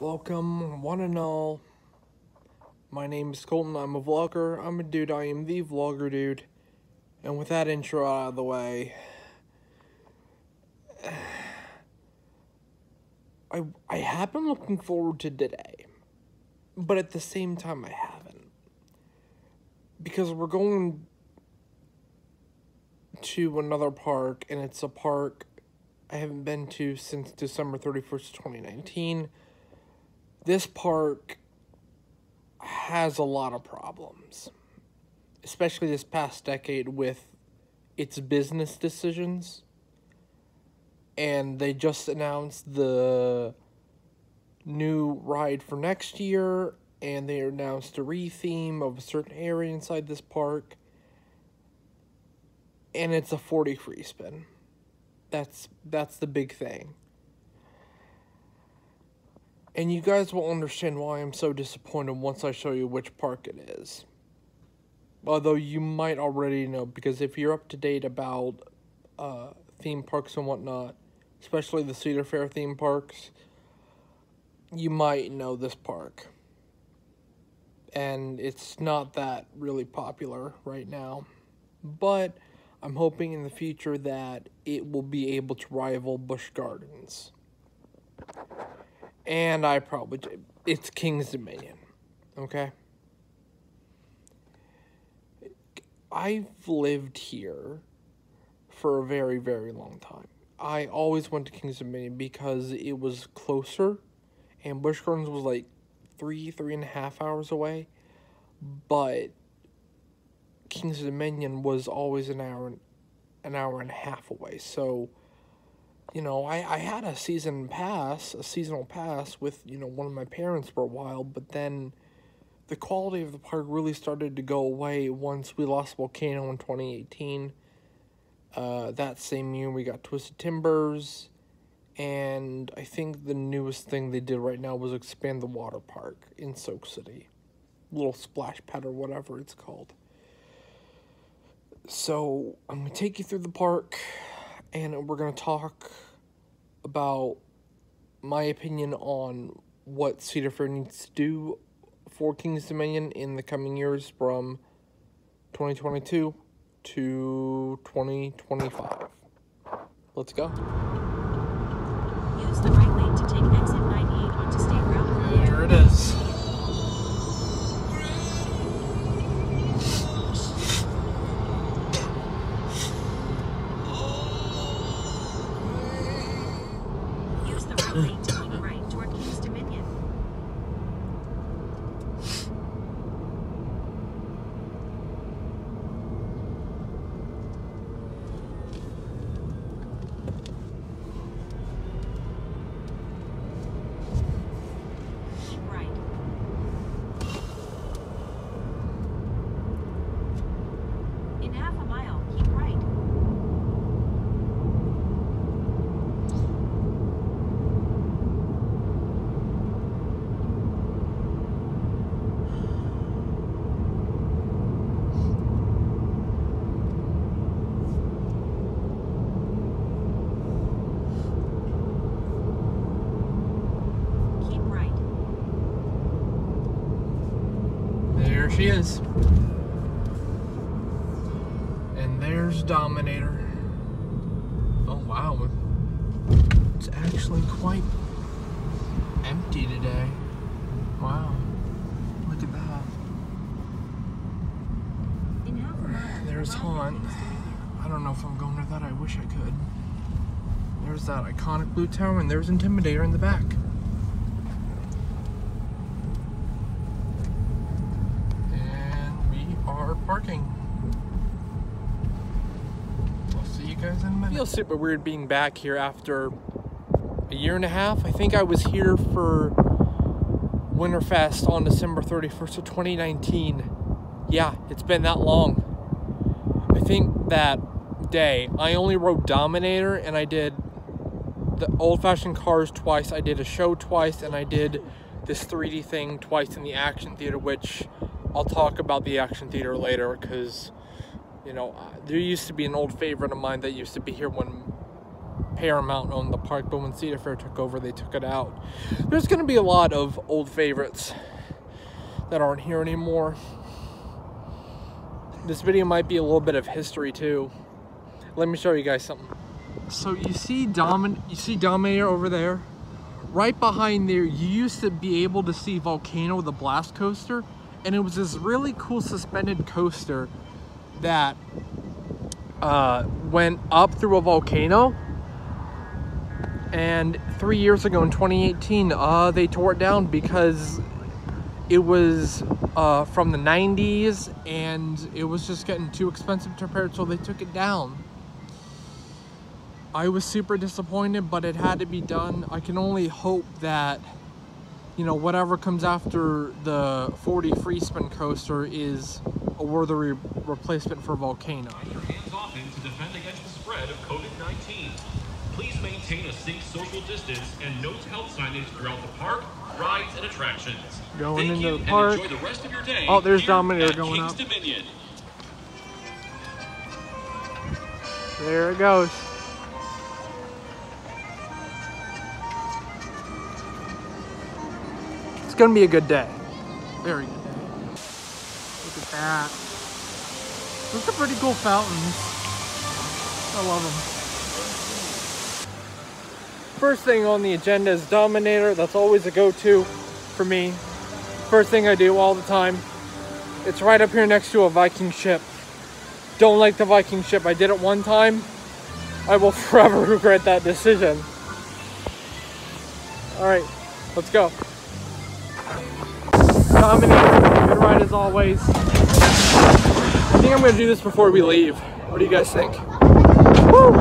Welcome, one and all. My name is Colton. I'm a vlogger. I'm a dude. I am the vlogger dude. And with that intro out of the way, I I have been looking forward to today, but at the same time I haven't because we're going to another park, and it's a park I haven't been to since December thirty first, twenty nineteen this park has a lot of problems, especially this past decade with its business decisions. And they just announced the new ride for next year, and they announced a retheme of a certain area inside this park. And it's a 4D free spin. That's that's the big thing. And you guys will understand why I'm so disappointed once I show you which park it is. Although you might already know, because if you're up to date about uh, theme parks and whatnot, especially the Cedar Fair theme parks, you might know this park. And it's not that really popular right now. But I'm hoping in the future that it will be able to rival Busch Gardens and I probably it's King's Dominion. Okay. I've lived here for a very, very long time. I always went to King's Dominion because it was closer, and Busch Gardens was like three, three and a half hours away. But King's Dominion was always an hour, an hour and a half away. So you know, I, I had a season pass, a seasonal pass with, you know, one of my parents for a while, but then the quality of the park really started to go away once we lost Volcano in 2018. Uh, that same year, we got Twisted Timbers, and I think the newest thing they did right now was expand the water park in Soak City. Little splash pad or whatever it's called. So, I'm going to take you through the park and we're going to talk about my opinion on what Cedar Fair needs to do for King's Dominion in the coming years from 2022 to 2025. Let's go. Use the right lane to take exit 98 onto State Route. There it is. She is. And there's Dominator. Oh wow. It's actually quite empty today. Wow. Look at that. There's Haunt. I don't know if I'm going to that. I wish I could. There's that iconic blue tower, and there's Intimidator in the back. parking. I'll see you guys in a minute. Feels super weird being back here after a year and a half. I think I was here for Winterfest on December 31st of 2019. Yeah, it's been that long. I think that day I only rode Dominator and I did the old-fashioned cars twice. I did a show twice and I did this 3D thing twice in the action theater, which I'll talk about the action theater later because, you know, there used to be an old favorite of mine that used to be here when Paramount owned the park, but when Cedar Fair took over, they took it out. There's going to be a lot of old favorites that aren't here anymore. This video might be a little bit of history too. Let me show you guys something. So you see Domin you see Dominator over there? Right behind there, you used to be able to see Volcano, the blast coaster, and it was this really cool suspended coaster that uh, went up through a volcano. And three years ago in 2018, uh, they tore it down because it was uh, from the 90s and it was just getting too expensive to repair, so they took it down. I was super disappointed, but it had to be done. I can only hope that, you know, whatever comes after the 4D free spin coaster is a worthy re replacement for Volcano. Your hands often to defend against the spread of COVID-19. Please maintain a safe social distance and note health signage throughout the park, rides, and attractions. Going Thank into the park. enjoy the rest of your day. Oh, there's here Dominator going King's up. Dominion. There it goes. It's gonna be a good day. Very good day. Look at that. Those are pretty cool fountains. I love them. First thing on the agenda is Dominator. That's always a go-to for me. First thing I do all the time. It's right up here next to a Viking ship. Don't like the Viking ship. I did it one time. I will forever regret that decision. Alright, let's go. Dominator, good ride as always. I think I'm gonna do this before we leave. What do you guys think? Woo!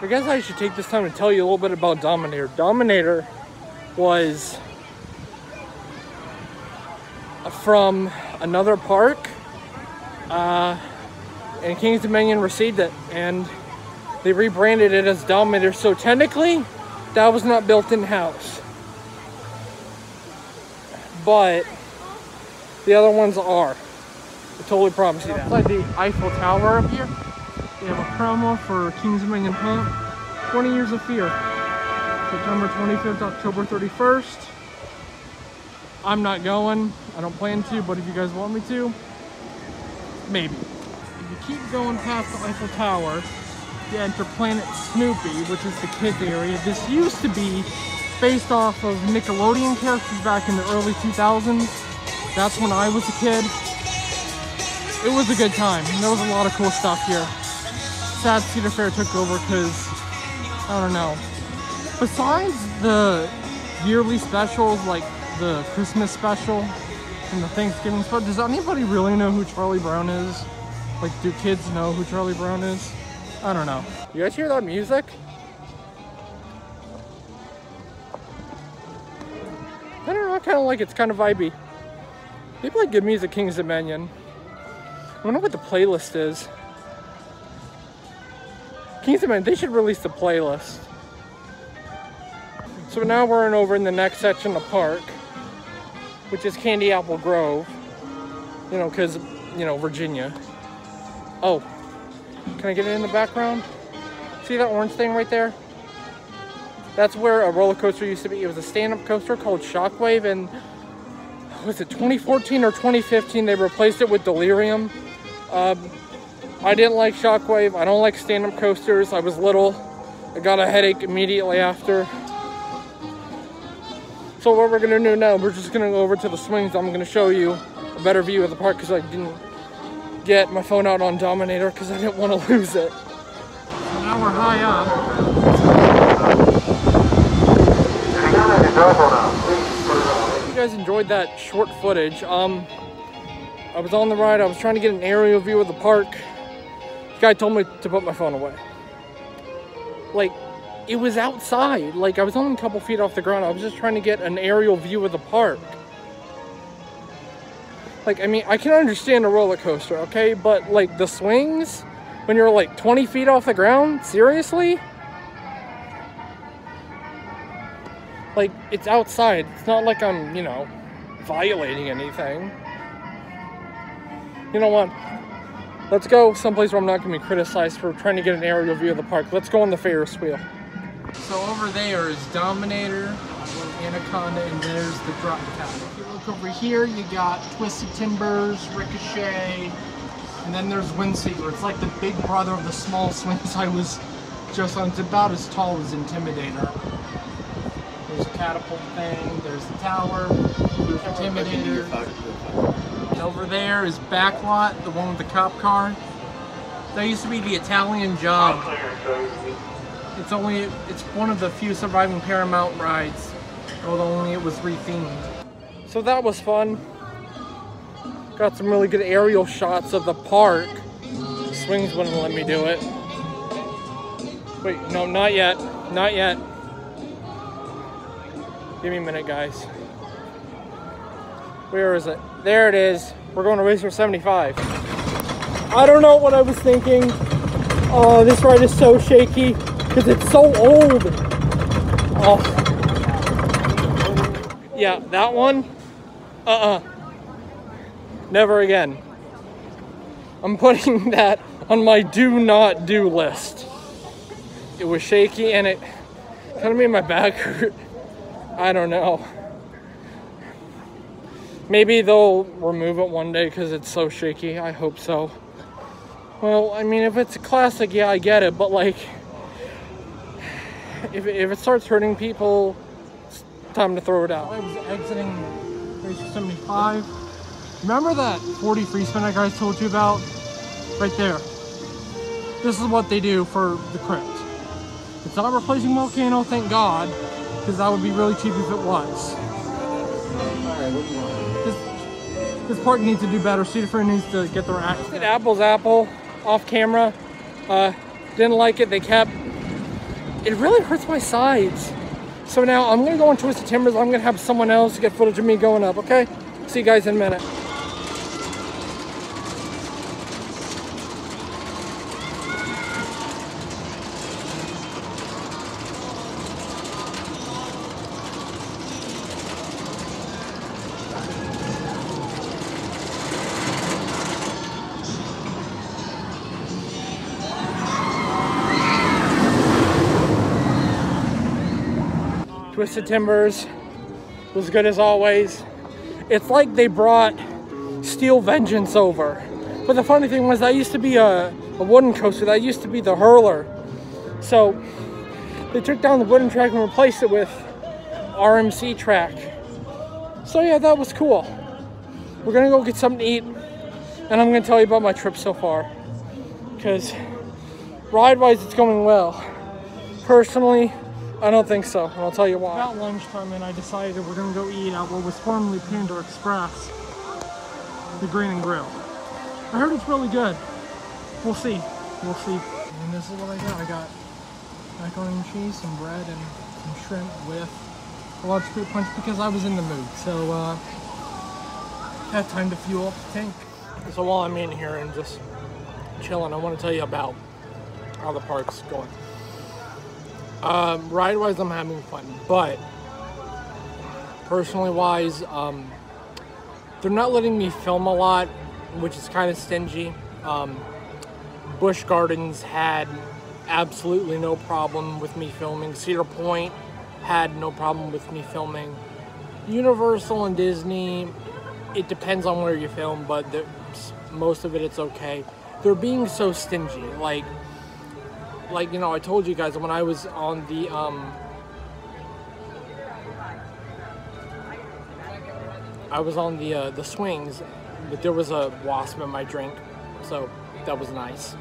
I guess I should take this time to tell you a little bit about Dominator. Dominator was from another park uh, and King's Dominion received it and they rebranded it as Dominator so technically that was not built in-house but the other ones are I totally promise you that. Outside the Eiffel Tower up here they have a promo for King's Dominion Haunt 20 Years of Fear September 25th October 31st I'm not going. I don't plan to, but if you guys want me to, maybe. If you keep going past the Eiffel Tower, you enter Planet Snoopy, which is the kids area. This used to be based off of Nickelodeon characters back in the early 2000s. That's when I was a kid. It was a good time. There was a lot of cool stuff here. Sad Cedar Fair took over because, I don't know. Besides the yearly specials like the Christmas special and the Thanksgiving special. Does anybody really know who Charlie Brown is? Like, do kids know who Charlie Brown is? I don't know. You guys hear that music? Kind of like it. It's kind of vibey. They play good music, Kings Dominion. I wonder what the playlist is. Kings Dominion, they should release the playlist. So now we're in over in the next section of the park, which is Candy Apple Grove. You know, because, you know, Virginia. Oh, can I get it in the background? See that orange thing right there? That's where a roller coaster used to be. It was a stand-up coaster called Shockwave, and was it 2014 or 2015? They replaced it with Delirium. Um, I didn't like Shockwave. I don't like stand-up coasters. I was little. I got a headache immediately after. So what we're gonna do now, we're just gonna go over to the swings. I'm gonna show you a better view of the park because I didn't get my phone out on Dominator because I didn't want to lose it. So now we're high up. You guys enjoyed that short footage. Um, I was on the ride. I was trying to get an aerial view of the park. The guy told me to put my phone away. Like, it was outside. Like, I was only a couple feet off the ground. I was just trying to get an aerial view of the park. Like, I mean, I can understand a roller coaster, okay? But, like, the swings, when you're, like, 20 feet off the ground? Seriously? Like, it's outside. It's not like I'm, you know, violating anything. You know what? let's go someplace where I'm not going to be criticized for trying to get an aerial view of the park. Let's go on the Ferris wheel. So over there is Dominator, Anaconda, and there's the drop tower. If you look over here, you got Twisted Timbers, Ricochet, and then there's Windseeker. It's like the big brother of the small swings I was just on. It's about as tall as Intimidator. There's a catapult thing, there's the tower, Intimidator. And over there is Backlot, the one with the cop car. That used to be the Italian job. It's only it's one of the few surviving Paramount rides, although only it was rethemed. So that was fun. Got some really good aerial shots of the park. Swings wouldn't let me do it. Wait, no, not yet. Not yet. Give me a minute, guys. Where is it? There it is. We're going to Racer 75. I don't know what I was thinking. Oh, this ride is so shaky because it's so old. Oh. Yeah, that one. Uh-uh. Never again. I'm putting that on my do not do list. It was shaky and it kind of made my back hurt. I don't know. Maybe they'll remove it one day because it's so shaky. I hope so. Well, I mean, if it's a classic, yeah, I get it. But like, if, if it starts hurting people, it's time to throw it out. I was exiting Racer 75. Remember that 4D free spin I guys told you about? Right there. This is what they do for the crypt. It's not replacing Volcano, thank God, because that would be really cheap if it was. This, park needs to do better. Cedar needs to get their act. Did Apple's Apple off camera. Uh, didn't like it. They kept. It really hurts my sides. So now I'm gonna go on Twisted Timbers. I'm gonna have someone else get footage of me going up. Okay. See you guys in a minute. Twisted Timbers was good as always. It's like they brought Steel Vengeance over. But the funny thing was that used to be a, a wooden coaster. That used to be the Hurler. So they took down the wooden track and replaced it with RMC track. So yeah, that was cool. We're gonna go get something to eat and I'm gonna tell you about my trip so far. Because ride-wise it's going well. Personally, I don't think so, and I'll tell you why. About lunchtime, and I decided we're gonna go eat at what was formerly Panda Express, the Green and Grill. I heard it's really good. We'll see. We'll see. And this is what I got. I got macaroni and cheese, some bread, and some shrimp with a large fruit punch because I was in the mood. So, uh, had time to fuel up the tank. So while I'm in here and just chilling, I want to tell you about how the park's going. Um, ride wise, I'm having fun, but personally wise, um, they're not letting me film a lot, which is kind of stingy. Um, Busch Gardens had absolutely no problem with me filming. Cedar Point had no problem with me filming. Universal and Disney, it depends on where you film, but most of it it's okay. They're being so stingy. Like, like you know, I told you guys when I was on the um, I was on the uh, the swings, but there was a wasp in my drink, so that was nice.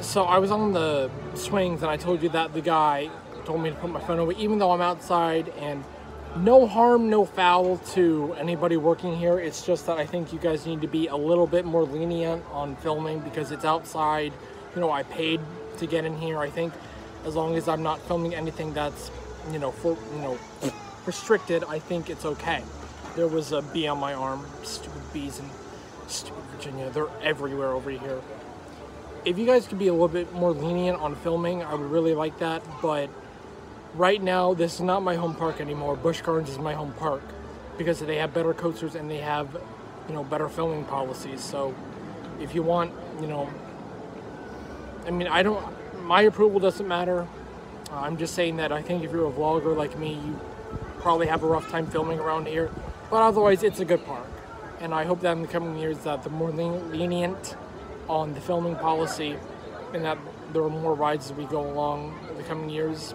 So I was on the swings, and I told you that the guy told me to put my phone away, even though I'm outside and no harm, no foul to anybody working here. It's just that I think you guys need to be a little bit more lenient on filming because it's outside. You know, I paid to get in here. I think as long as I'm not filming anything that's, you know, for, you know, restricted, I think it's okay. There was a bee on my arm. Stupid bees in stupid Virginia. They're everywhere over here. If you guys could be a little bit more lenient on filming, I would really like that. But right now, this is not my home park anymore. Busch Gardens is my home park because they have better coasters and they have, you know, better filming policies. So if you want, you know, I mean, I don't, my approval doesn't matter. Uh, I'm just saying that I think if you're a vlogger like me, you probably have a rough time filming around here. But otherwise, it's a good park. And I hope that in the coming years that they're more lenient on the filming policy and that there are more rides as we go along in the coming years.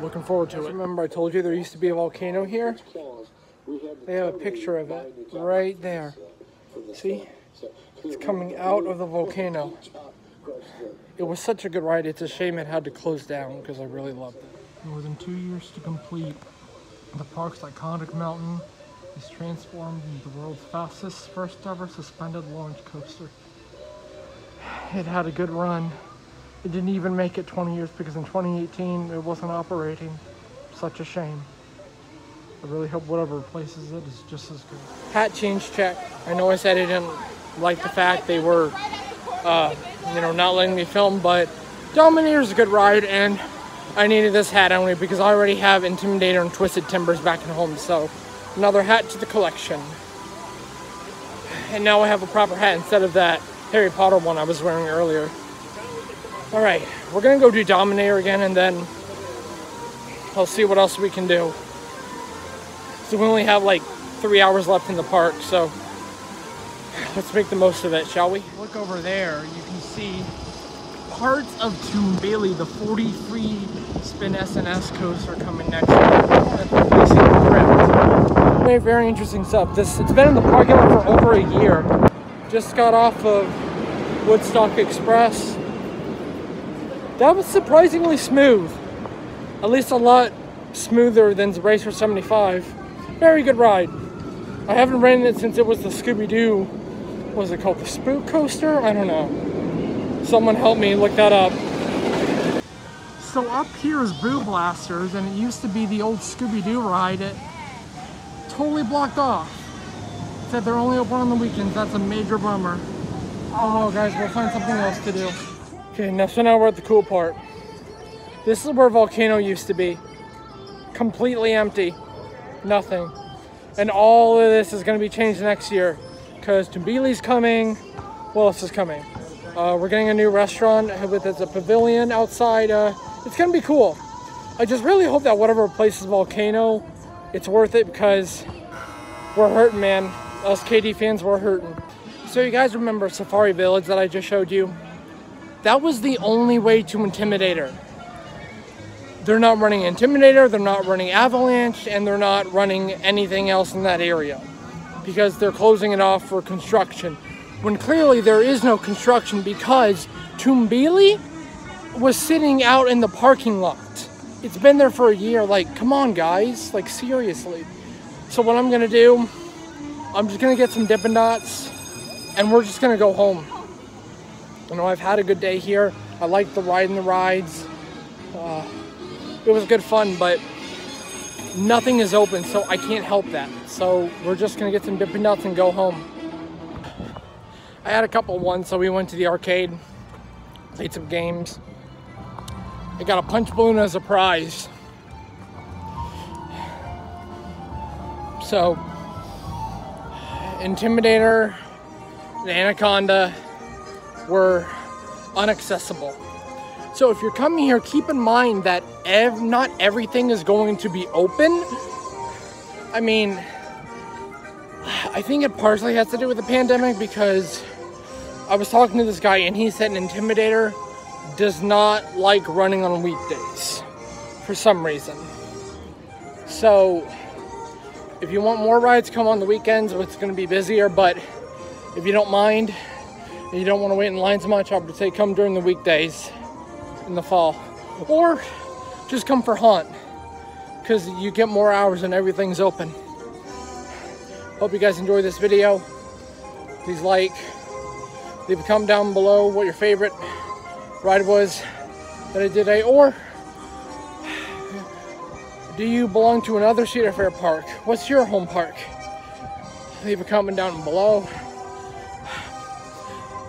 Looking forward to it. Remember I told you there used to be a volcano here? They have a picture of it right there. See? It's coming out of the volcano. It was such a good ride. It's a shame it had to close down because I really loved it. More than two years to complete. The park's iconic mountain is transformed into the world's fastest first ever suspended launch coaster. It had a good run. It didn't even make it 20 years because in 2018 it wasn't operating. Such a shame. I really hope whatever replaces it is just as good. Hat change check. I know I said I didn't like the fact they were, uh, you know, not letting me film, but Dominator's a good ride, and I needed this hat only because I already have Intimidator and Twisted Timbers back at home, so another hat to the collection. And now I have a proper hat instead of that Harry Potter one I was wearing earlier. All right, we're gonna go do Dominator again, and then I'll see what else we can do. So we only have like three hours left in the park, so let's make the most of it, shall we? Look over there, you can see parts of Tumbili, the 43 spin S&S coaster coming next. Very, very interesting stuff. This It's been in the parking lot for over a year. Just got off of Woodstock Express. That was surprisingly smooth. At least a lot smoother than the Racer 75. Very good ride. I haven't ridden it since it was the Scooby-Doo, was it called, the Spook Coaster? I don't know. Someone help me look that up. So up here is Boo Blasters, and it used to be the old Scooby-Doo ride. It totally blocked off. Said they're only open on the weekends. That's a major bummer. Oh well, guys, we'll find something else to do. Okay, now so now we're at the cool part. This is where Volcano used to be. Completely empty nothing. And all of this is going to be changed next year because Tumbili's coming. What else is coming? Uh, we're getting a new restaurant with it's a pavilion outside. Uh, it's going to be cool. I just really hope that whatever replaces Volcano, it's worth it because we're hurting, man. Us KD fans, we're hurting. So you guys remember Safari Village that I just showed you? That was the only way to Intimidator they're not running Intimidator, they're not running Avalanche, and they're not running anything else in that area because they're closing it off for construction. When clearly there is no construction because Tumbili was sitting out in the parking lot. It's been there for a year. Like, come on, guys. Like, seriously. So what I'm gonna do, I'm just gonna get some Dippin' Dots, and we're just gonna go home. You know, I've had a good day here. I like the ride and the rides. Uh, it was good fun, but nothing is open, so I can't help that. So we're just gonna get some Dippin' Dots and go home. I had a couple ones, so we went to the arcade, played some games. I got a punch balloon as a prize. So, Intimidator and Anaconda were unaccessible. So if you're coming here, keep in mind that ev not everything is going to be open. I mean, I think it partially has to do with the pandemic because I was talking to this guy and he said an Intimidator does not like running on weekdays for some reason. So if you want more rides, come on the weekends. It's going to be busier, but if you don't mind and you don't want to wait in lines much, I would say come during the weekdays in the fall. Or just come for haunt because you get more hours and everything's open. Hope you guys enjoyed this video. Please like, leave a comment down below what your favorite ride was that I did today, or do you belong to another Cedar Fair park? What's your home park? Leave a comment down below.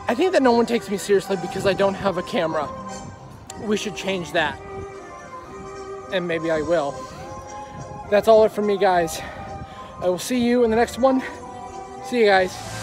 I think that no one takes me seriously because I don't have a camera we should change that. And maybe I will. That's all it for me, guys. I will see you in the next one. See you guys.